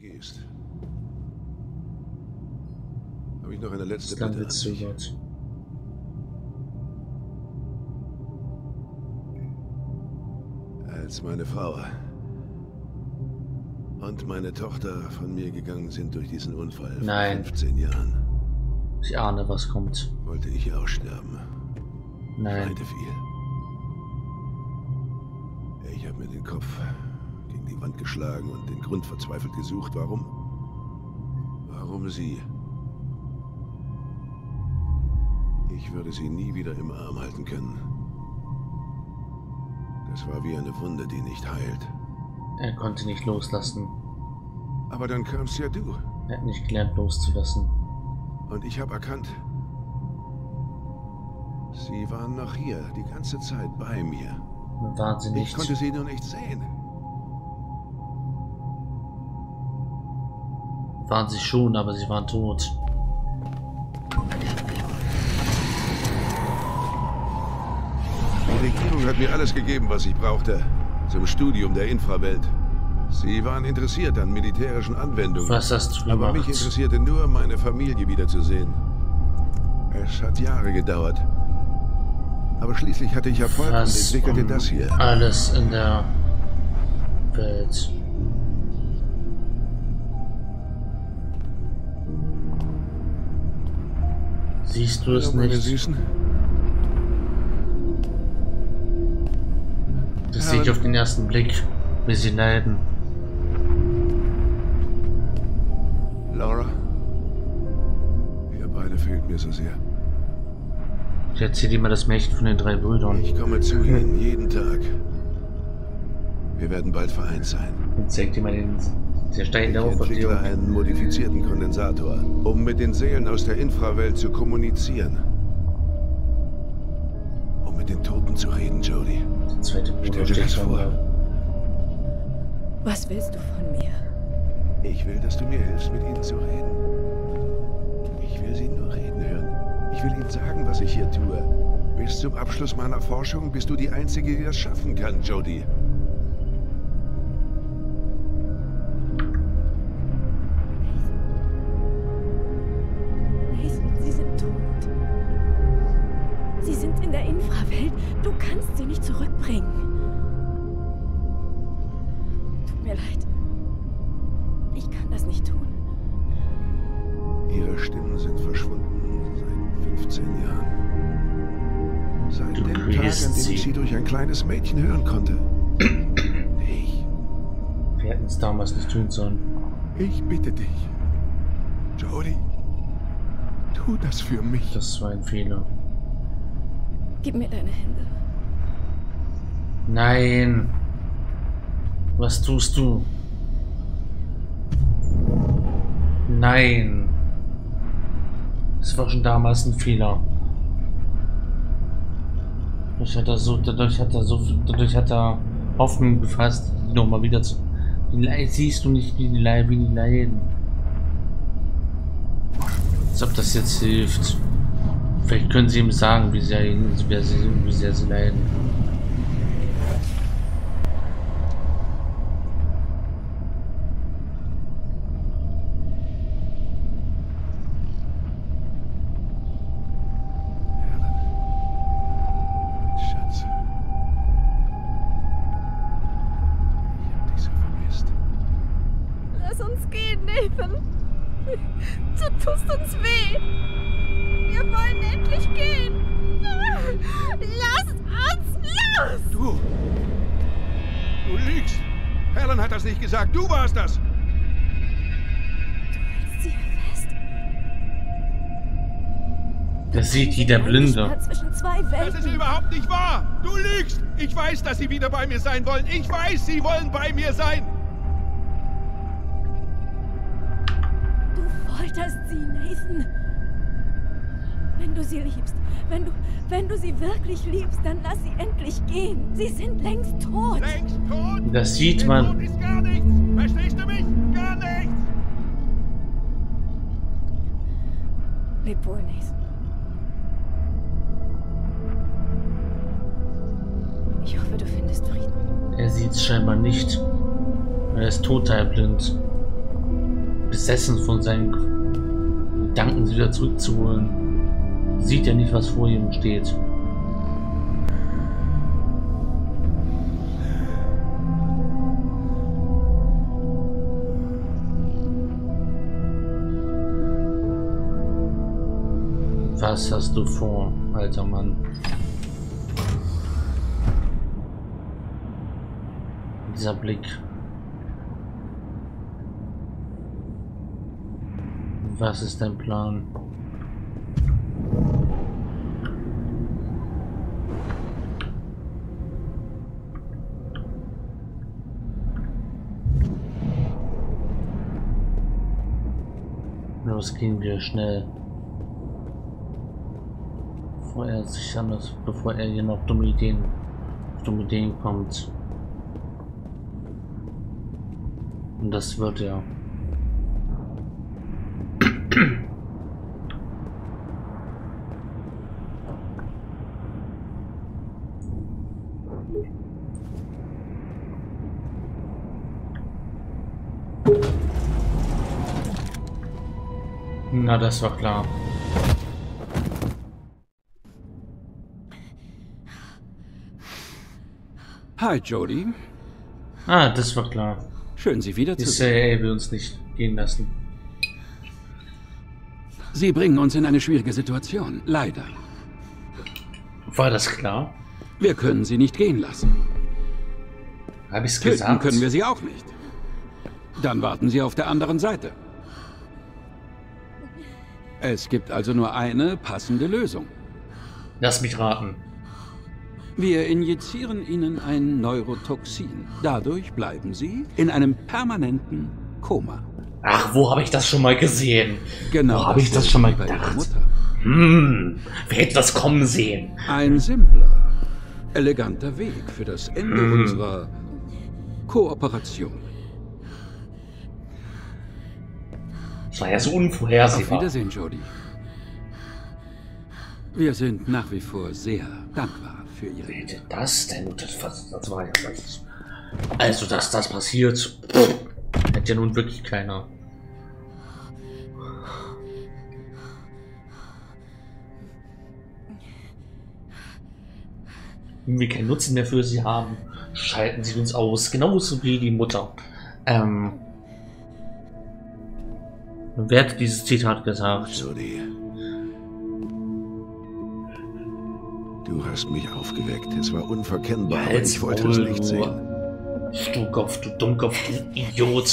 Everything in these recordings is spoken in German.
gehst, habe ich noch eine letzte Bitte. wird zögert. Als meine Frau und meine Tochter von mir gegangen sind durch diesen Unfall Nein. vor 15 Jahren, Ich ahne, was kommt. wollte ich auch sterben. Nein. Weinte viel. Ich habe mir den Kopf die Wand geschlagen und den Grund verzweifelt gesucht. Warum? Warum sie? Ich würde sie nie wieder im Arm halten können. Das war wie eine Wunde, die nicht heilt. Er konnte nicht loslassen. Aber dann kamst ja du. Er hat nicht gelernt loszulassen. Und ich habe erkannt, sie waren noch hier, die ganze Zeit bei mir. Waren sie Ich konnte sie nur nicht sehen. Waren sie schon, aber sie waren tot. Die Regierung hat mir alles gegeben, was ich brauchte. Zum Studium der Infrawelt. Sie waren interessiert an militärischen Anwendungen. Was hast du Aber mich gemacht? interessierte nur, meine Familie wiederzusehen. Es hat Jahre gedauert. Aber schließlich hatte ich Erfolg und Was entwickelte um das hier. alles in der Welt. Siehst du es meine nicht? Süßen. Das sehe ich auf den ersten Blick, wie sie leiden. Laura. Ihr beide fehlt mir so sehr. Ich erzähle dir mal das Märchen von den drei Brüdern. Ich komme zu Ihnen jeden Tag. Wir werden bald vereint sein. Und zeig dir mal den der Stein der Ich entwickle Auferstehung. einen modifizierten Kondensator, um mit den Seelen aus der Infrawelt zu kommunizieren. Um mit den Toten zu reden. Der zweite Stell dir das vor. da. Was willst du von mir? Ich will, dass du mir hilfst, mit ihnen zu reden. Ich will sie nur reden hören. Ich will ihnen sagen, was ich hier tue. Bis zum Abschluss meiner Forschung bist du die Einzige, die das schaffen kann, Jodie. Quälst sie. ich sie durch ein kleines Mädchen hören konnte. Ich, Wir hätten es damals nicht tun sollen. ich bitte dich. Jodie, tu das für mich. Das war ein Fehler. Gib mir deine Hände. Nein! Was tust du? Nein! Es war schon damals ein Fehler. Dadurch hat er so, dadurch hat er so, dadurch hat er Hoffnung gefasst, die nochmal wieder zu. Die siehst du nicht, wie die, Le wie die leiden. Als ob das jetzt hilft. Vielleicht können sie ihm sagen, wie sehr, wie sehr, wie sehr sie leiden. Schatz. Ich hab dich so vermisst. Lass uns gehen, Nathan. Du tust Wir wollen endlich gehen. Lass uns los! Du! Du lügst! Helen hat das nicht gesagt, du warst das! Hältst sie fest. Das sieht jeder Blinde. Das ist überhaupt nicht wahr! Du lügst! Ich weiß, dass sie wieder bei mir sein wollen! Ich weiß, sie wollen bei mir sein! Wenn du, sie wirklich liebst, dann lass sie endlich gehen. Sie sind längst tot. Längst tot! Das sieht man. Tod ist gar nichts! Verstehst du mich? Gar nichts! Leb wohl, Nathan. Ich hoffe, du findest Frieden. Er sieht es scheinbar nicht. Er ist total blind. besessen von seinen Gedanken, sie wieder zurückzuholen. Sieht ja nicht, was vor ihm steht. Was hast du vor, alter Mann? Dieser Blick. Was ist dein Plan? Los gehen wir schnell. Bevor er sich anders, bevor er hier noch dumme Ideen, dumme Ideen kommt. Und das wird er. Na, das war klar. Hi, Jody. Ah, das war klar. Schön, Sie wiederzusehen. CIA will uns nicht gehen lassen. Sie bringen uns in eine schwierige Situation. Leider. War das klar? Wir können Sie nicht gehen lassen. Habe ich Töten gesagt? können wir Sie auch nicht. Dann warten Sie auf der anderen Seite. Es gibt also nur eine passende Lösung. Lass mich raten. Wir injizieren Ihnen ein Neurotoxin. Dadurch bleiben Sie in einem permanenten Koma. Ach, wo habe ich das schon mal gesehen? Genau. Wo habe ich das schon mal gedacht? Mutter. Hm, wer hätte das kommen sehen? Ein simpler, eleganter Weg für das Ende Hm. unserer Kooperation. Das war ja so Auf unvorhersehbar. Wiedersehen, Jody. Wir sind nach wie vor sehr dankbar für Ihre Wer Hilfe. hätte das denn? Das, das war ja das. Also, dass das passiert, hätte ja nun wirklich keiner. Wenn wir keinen Nutzen mehr für sie haben, schalten sie uns aus, genauso wie die Mutter. Ähm, wer hat dieses Zitat gesagt? Jody. Du hast mich aufgeweckt. Es war unverkennbar, aber ich wollte es nicht du sehen. Sturkopf, du Dummkopf, du Idiot.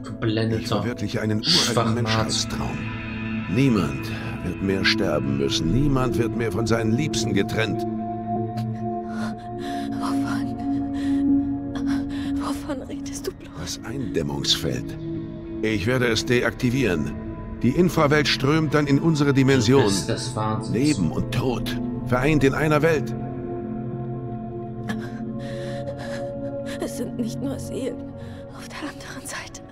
Ich Verblendeter. verwirkliche einen uralten. Menschheitstraum. Niemand wird mehr sterben müssen. Niemand wird mehr von seinen Liebsten getrennt. Wovon? Wovon redest du bloß? Das Eindämmungsfeld. Ich werde es deaktivieren. Die Infrawelt strömt dann in unsere Dimension. Das ist das Wahnsinn. Leben und Tod vereint in einer Welt. Es sind nicht nur Seelen auf der anderen Seite.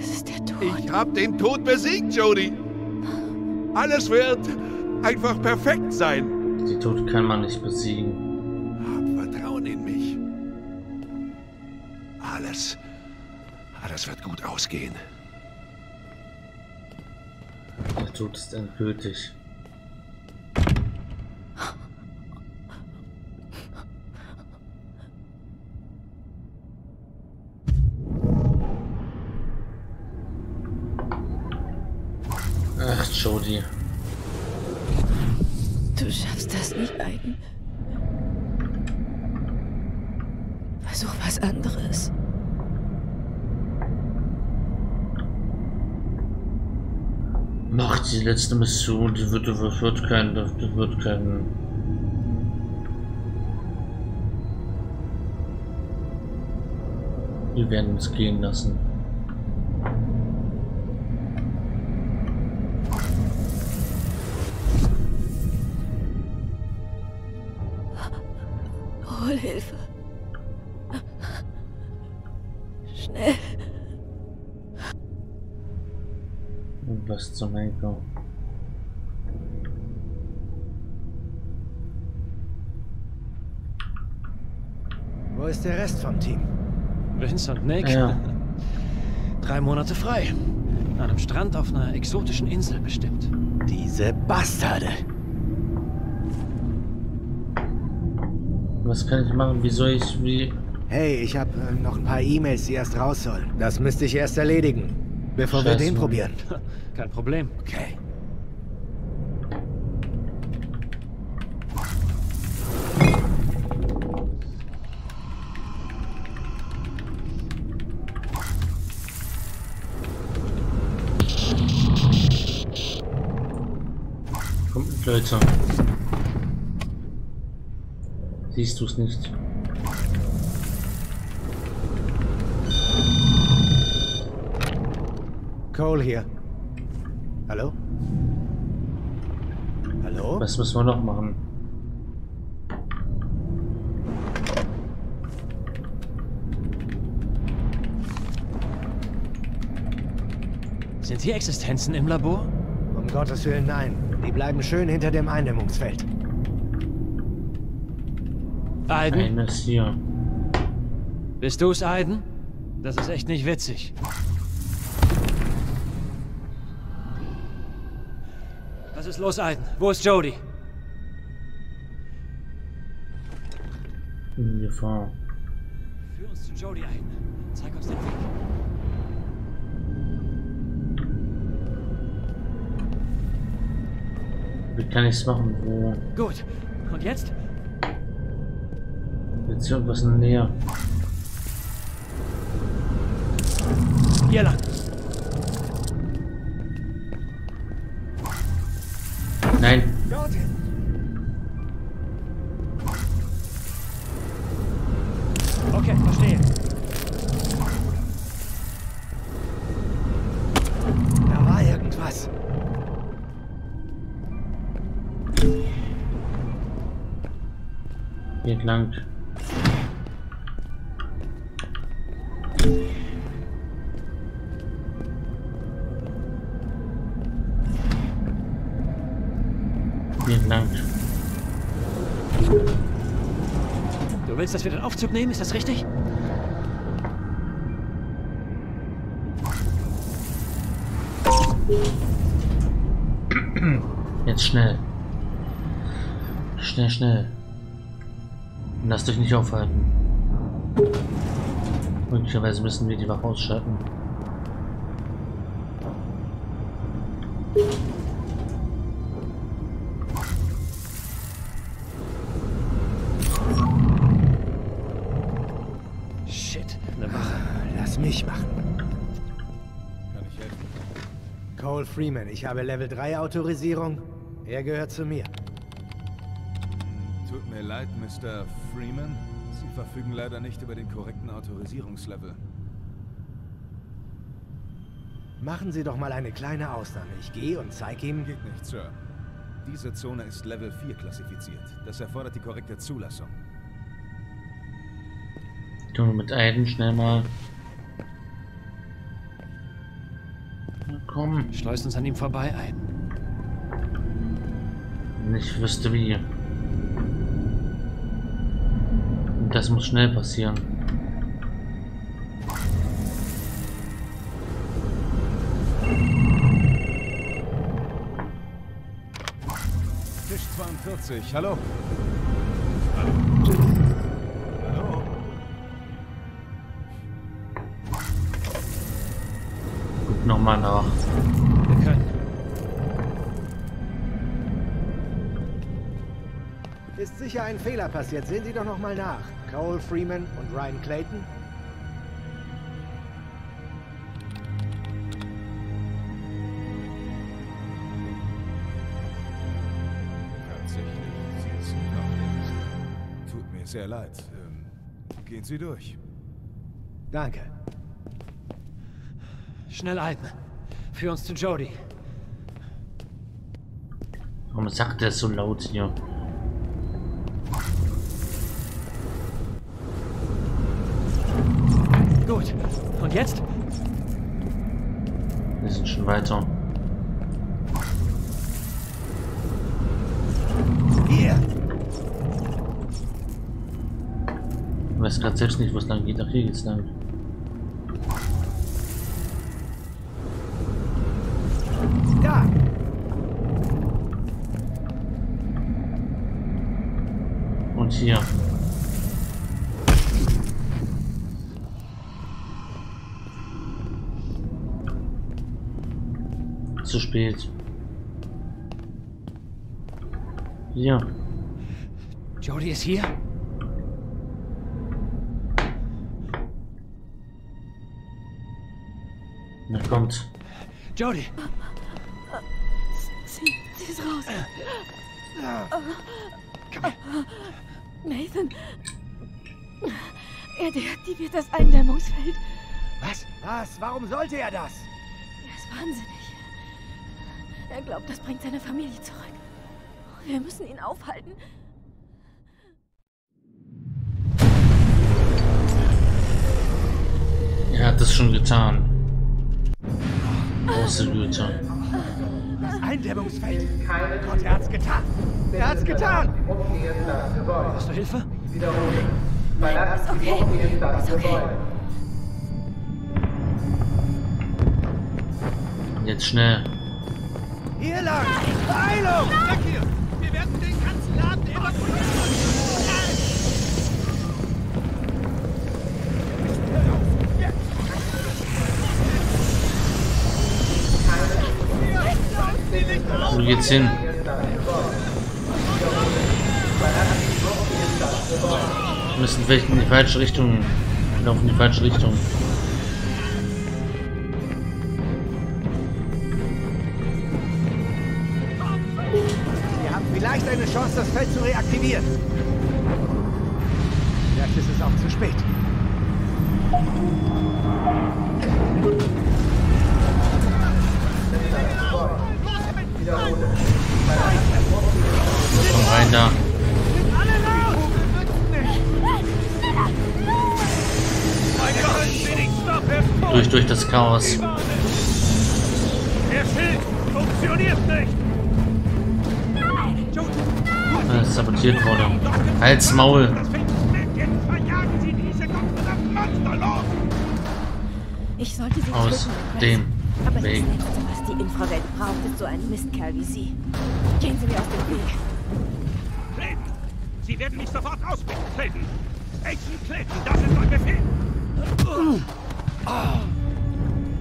Es ist der Tod. Ich hab den Tod besiegt, Jody. Alles wird einfach perfekt sein. Die Tod kann man nicht besiegen. Alles wird gut ausgehen. Der Tod ist endgültig. Ach, Jody. Du schaffst das nicht, Aiden. Versuch was anderes. Mach die letzte Mission, die wird, die wird kein, die wird kein. Wir werden uns gehen lassen. Hol Hilfe. Henker. Wo ist der Rest vom Team? Vince und Nick. Ja. Drei Monate frei. An einem Strand auf einer exotischen Insel bestimmt. Diese Bastarde. Was kann ich machen? Wie soll ich, wie... Hey, ich habe äh, noch ein paar E-Mails, die erst raus sollen. Das müsste ich erst erledigen, bevor wir Scheiße. den probieren. Kein Problem. Okay. Kommt mit Leute. Siehst du es nicht? Cole hier. Hallo? Hallo? Was müssen wir noch machen? Sind hier Existenzen im Labor? Um Gottes Willen, nein. Die bleiben schön hinter dem Eindämmungsfeld. Aiden? Eines hier. Bist du's, Aiden? Das ist echt nicht witzig. Ist los, Aiden? Wo ist Jody? In Gefahr. Führ uns zu Jody, Aiden. Zeig uns den Weg. Wie kann ich es machen? Wo? Gut. Und jetzt? Jetzt irgendwas in der Nähe. Hier lang. Nein. Okay, verstehe. Da war irgendwas. Hier lang. Hier lang. Du willst, dass wir den Aufzug nehmen? Ist das richtig? Jetzt schnell. Schnell, schnell. Lass dich nicht aufhalten. Möglicherweise müssen wir die Waffe ausschalten. Freeman, ich habe Level 3 Autorisierung. Er gehört zu mir. Tut mir leid, Mr. Freeman. Sie verfügen leider nicht über den korrekten Autorisierungslevel. Machen Sie doch mal eine kleine Ausnahme. Ich gehe und zeige ihm. Geht nicht, Sir. Diese Zone ist Level 4 klassifiziert. Das erfordert die korrekte Zulassung. Tun wir mit Aiden schnell mal. Komm, Schleust uns an ihm vorbei ein. ich wüsste wie. Das muss schnell passieren. Tisch 42, hallo? Hallo? Sicher ein Fehler passiert. Sehen Sie doch noch mal nach. Cole Freeman und Ryan Clayton. Tatsächlich, Sie sind noch links. Tut mir sehr leid. Ähm, gehen Sie durch. Danke. Schnell, Aiden. Führ uns zu Jody. Warum sagt er so laut hier? Gut. Und jetzt? Wir sind schon weiter. Hier! weiß gerade selbst nicht, wo es lang geht. Ach, hier geht's lang. Zu spät. Hier. Jody ist hier? Na kommt. Jody! Sie, sie ist raus. Nathan. Er deaktiviert das Eindämmungsfeld. Was? Was? Warum sollte er das? Er ist wahnsinnig. Er glaubt, das bringt seine Familie zurück. Wir müssen ihn aufhalten. Er hat es schon getan. Große Güte. Das Eindämmungsfeld. Gott, er hat's getan. Er hat's getan. Hast du Hilfe? Ist okay. Ist okay. Jetzt schnell. Hier lang. Beeilung! Weg hier! Wir werden den ganzen Laden evakuieren! Wo geht's hin? Wir müssen vielleicht in die falsche Richtung laufen, in die falsche Richtung. Chance, das Feld zu reaktivieren. Vielleicht ist es auch zu spät. Komm rein da. Durch, durch das Chaos. Der Schild funktioniert nicht! Sabotiert wurde. Halt's Maul. Aus dem Aber das Weg. Letzte, was die Infrawelt braucht, ist so ein Mistkerl wie Sie. Gehen Sie mir aus dem Weg. Clayton! Sie werden mich sofort ausbringen, Clayton! Agent Clayton, das ist mein Befehl!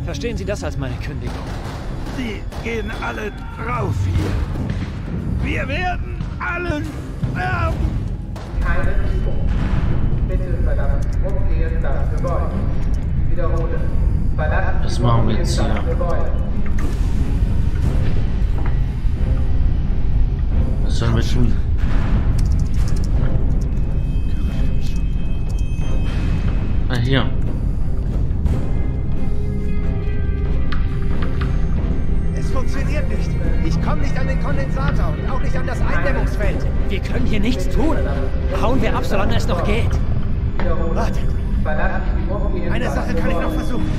Verstehen Sie das als meine Kündigung? Sie gehen alle drauf hier! Wir werden alle sterben! Bitte verlassen umgehend das Gebäude. Wiederhole. Verlassen Sie machen wir jetzt das hier? Was sollen wir tun? Ah, hier. Funktioniert nicht. Ich komme nicht an den Kondensator und auch nicht an das Eindämmungsfeld. Wir können hier nichts tun. Hauen wir ab, solange es noch geht. Warte, Verlassen Sie umgehend eine Sache kann ich noch versuchen.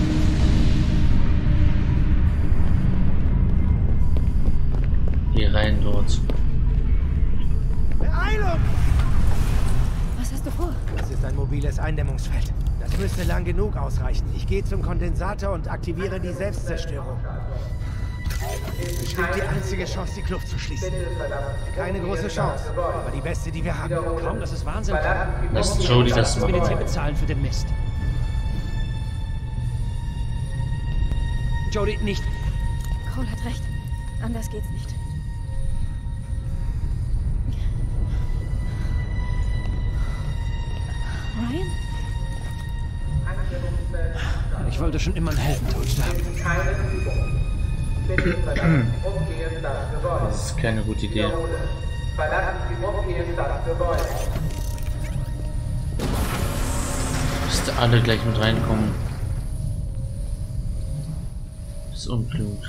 Geh rein dort. Beeilung! Was hast du vor? Das ist ein mobiles Eindämmungsfeld. Das müsste lang genug ausreichen. Ich gehe zum Kondensator und aktiviere die Selbstzerstörung. Bestimmt die einzige Chance, die Kluft zu schließen. Keine große Chance, aber die beste, die wir haben. Komm, das ist Wahnsinn. Lass Jody das Das Militär machen. bezahlen für den Mist. Jody, nicht. Cole hat recht. Anders geht's nicht. Ryan? Ich wollte schon immer einen Heldentod sterben. Das. Das ist keine gute Idee. Das. Müsste alle gleich mit reinkommen. Ist unklug.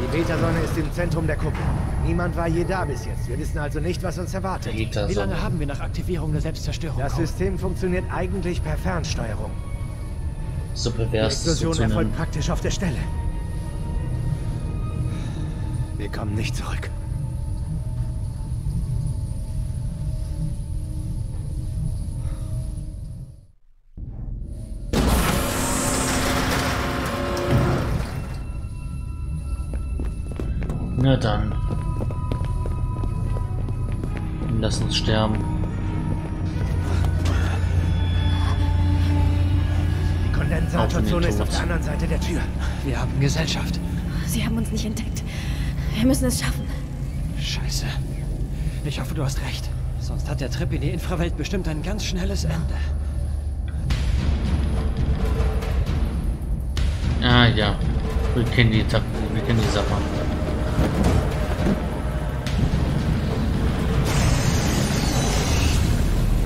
Die Beta-Sonne ist im Zentrum der Kuppel. Niemand war je da bis jetzt. Wir wissen also nicht, was uns erwartet. Wie lange haben wir nach Aktivierung der Selbstzerstörung? Das? System funktioniert eigentlich per Fernsteuerung. So pervers. Die Explosion so erfolgt praktisch auf der Stelle. Wir kommen nicht zurück. Na dann. Lass uns sterben. Die Kondensatorzone ist auf der anderen Seite der Tür. Wir haben Gesellschaft. Sie haben uns nicht entdeckt. Wir müssen es schaffen. Scheiße. Ich hoffe, du hast recht. Sonst hat der Trip in die Infrawelt bestimmt ein ganz schnelles Ende. Ah ja. Wir kennen die Taktik, wir kennen die Sache.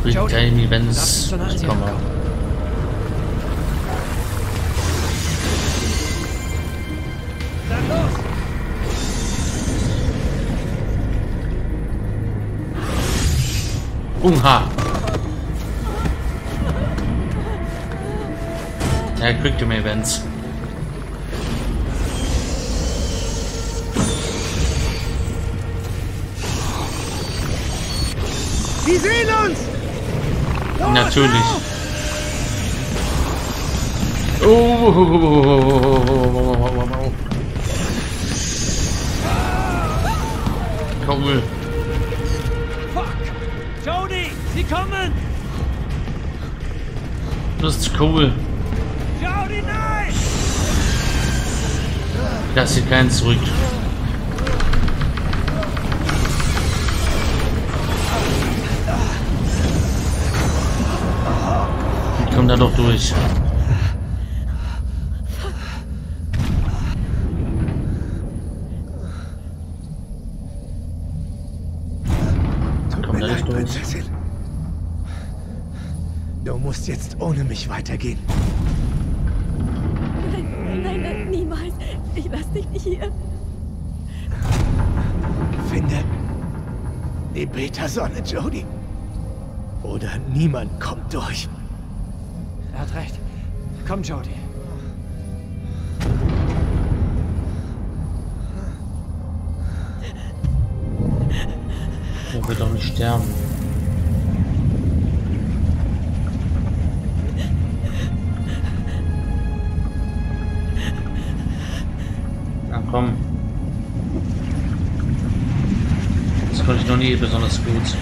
Jody, Real-Time Events. zur Ich Unha! Ja, Quick Time Events. Sie sehen uns! Natürlich. Oh. Cool. Kommen! Das ist cool. Lass hier keinen zurück. Ich komm da doch durch. Komm da nicht durch. Musst jetzt ohne mich weitergehen. Nein, nein, nein, niemals. Ich lass dich nicht hier. Finde die Beta-Sonne, Jody. Oder niemand kommt durch. Er hat recht. Komm, Jody. Er wird doch nicht sterben. Nie besonders gut.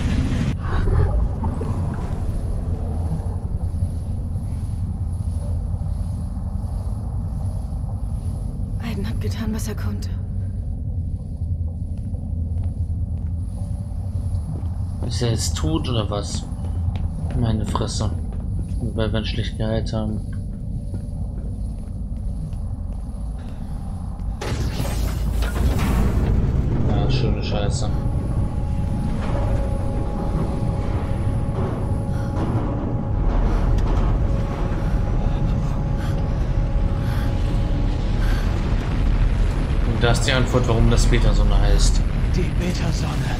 Aiden hat getan, was er konnte. Ist er jetzt tot oder was? Meine Fresse. Weil wir einen schlecht Gehalt haben. Ja, schöne Scheiße. Und da ist die Antwort, warum das Beta-Sonne heißt. Die Beta-Sonne.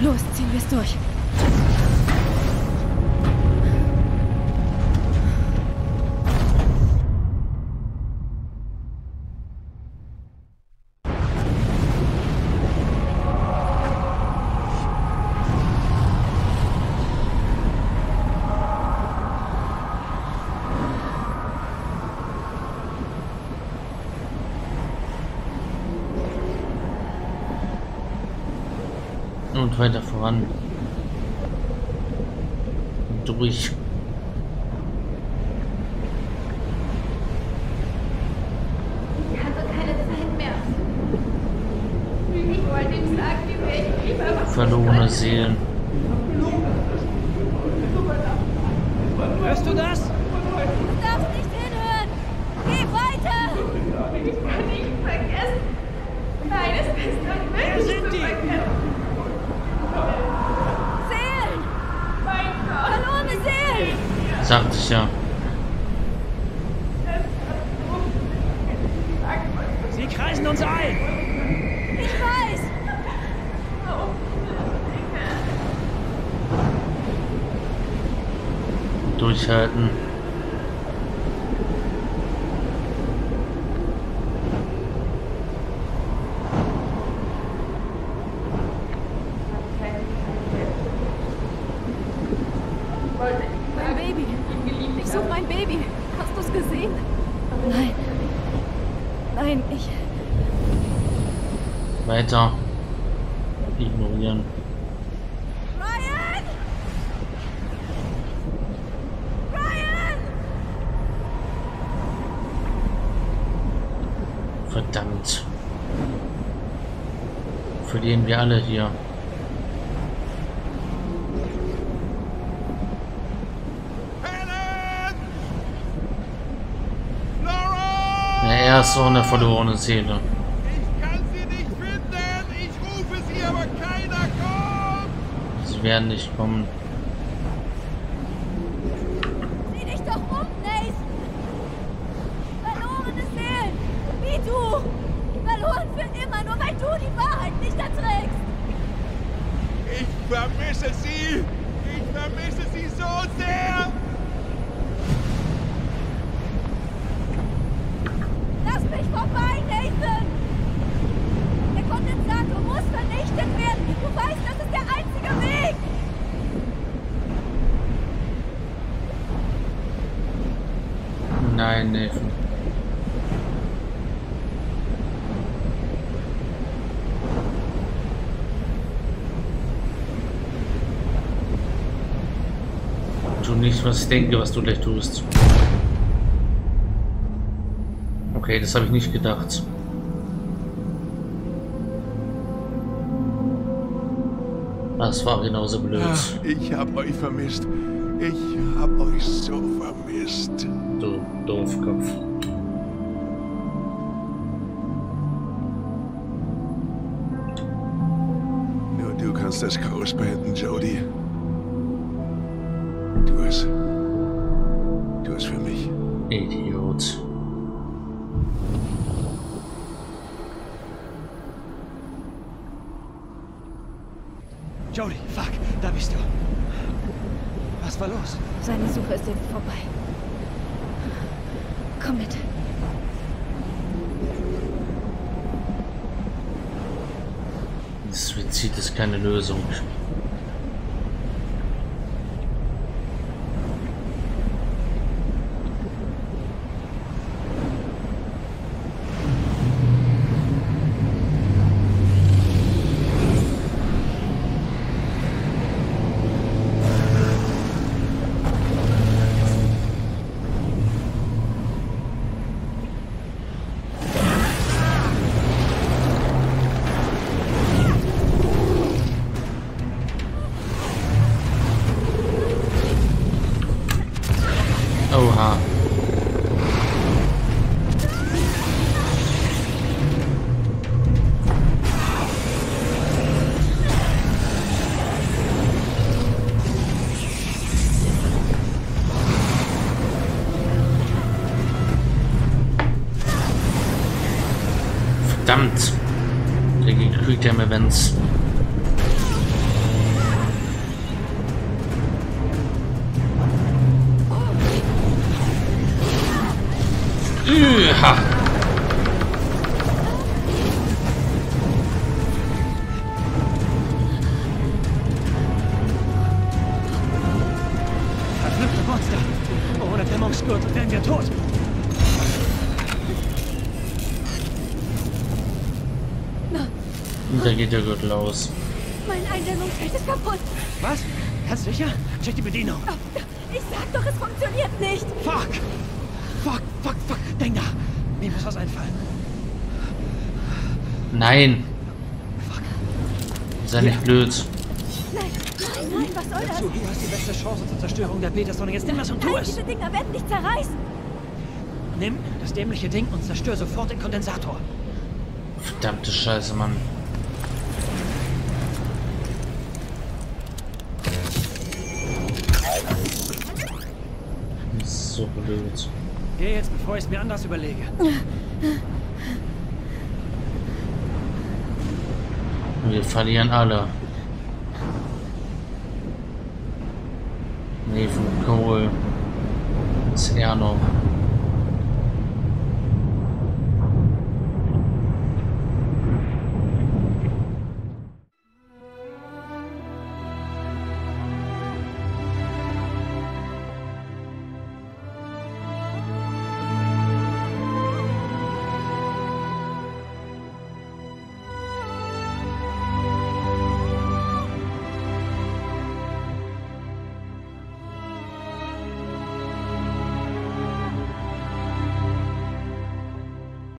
Los, ziehen wir es durch. Und weiter voran. Durch. Ich hatte keine Zeit mehr. Ich wollte ihm sagen, wie ich liebe, aber Verlorene Seelen. certain wir alle hier. Ja, er ist so eine verlorene Seele. Ich kann sie nicht finden! Ich rufe sie, aber keiner kommt! Sie werden nicht kommen. Sieh dich doch um, Nathan! Verlorene Seelen! Wie du! Verloren für immer, nur weil du die Wahrheit nicht erträgst! Ich vermisse sie! Ich vermisse sie so sehr! Lass mich vorbei, Nathan! Der Kondensator muss vernichtet werden! Du weißt, das ist der einzige Weg! Nein, Nathan. Tu nicht, was ich denke, was du gleich tust. Okay, das habe ich nicht gedacht. Das war genauso blöd. Ach, ich hab euch vermisst. Ich hab euch so vermisst. Du Doofkopf. Nur du kannst das Chaos beenden, Jody. Seine Suche ist jetzt vorbei. Komm mit. Suizid ist keine Lösung. Evans. Da Gürtel aus. Mein Eindämmungsfeld ist kaputt! Was? Ganz sicher? Check die Bedienung. Oh, ich sag doch, es funktioniert nicht! Fuck! Fuck, fuck, fuck! Denk nach! Mir muss was einfallen. Nein. Fuck. Sei nicht blöd. Nein, nein, nein, was soll das? Du, hast die beste Chance zur Zerstörung der Petersonne. Jetzt nimm das und tu es! diese Dinger werden dich zerreißen! Nimm das dämliche Ding und zerstör sofort den Kondensator. Verdammte Scheiße, Mann. So blöd. Geh jetzt, bevor ich es mir anders überlege. Wir verlieren alle. Nathan Cole. Ist er noch.